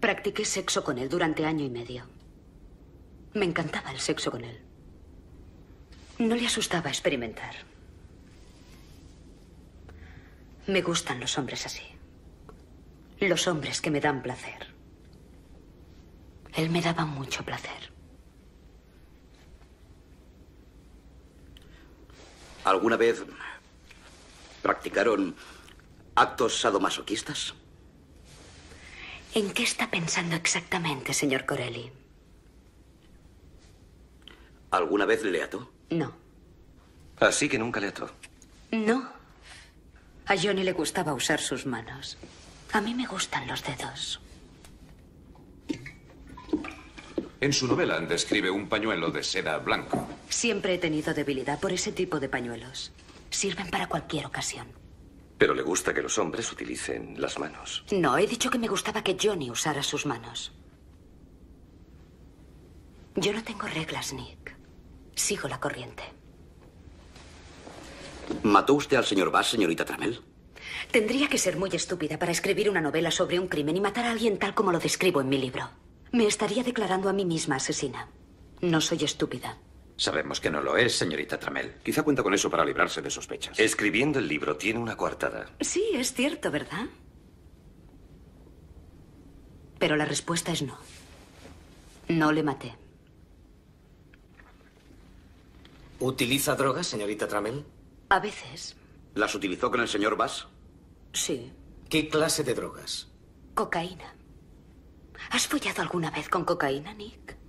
Practiqué sexo con él durante año y medio. Me encantaba el sexo con él. No le asustaba experimentar. Me gustan los hombres así. Los hombres que me dan placer. Él me daba mucho placer. ¿Alguna vez practicaron actos sadomasoquistas? ¿En qué está pensando exactamente, señor Corelli? ¿Alguna vez le ató? No. Así que nunca le ató. No. A Johnny le gustaba usar sus manos. A mí me gustan los dedos. En su novela describe un pañuelo de seda blanco. Siempre he tenido debilidad por ese tipo de pañuelos. Sirven para cualquier ocasión. Pero le gusta que los hombres utilicen las manos. No, he dicho que me gustaba que Johnny usara sus manos. Yo no tengo reglas, Nick. Sigo la corriente. ¿Mató usted al señor Bass, señorita Tramel? Tendría que ser muy estúpida para escribir una novela sobre un crimen y matar a alguien tal como lo describo en mi libro. Me estaría declarando a mí misma asesina. No soy estúpida. Sabemos que no lo es, señorita Tramel. Quizá cuenta con eso para librarse de sospechas. Escribiendo el libro tiene una coartada. Sí, es cierto, ¿verdad? Pero la respuesta es no. No le maté. ¿Utiliza drogas, señorita Tramel? A veces. ¿Las utilizó con el señor Bass? Sí. ¿Qué clase de drogas? Cocaína. ¿Has follado alguna vez con cocaína, Nick?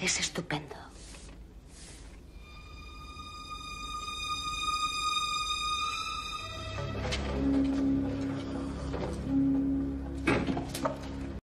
Es estupendo.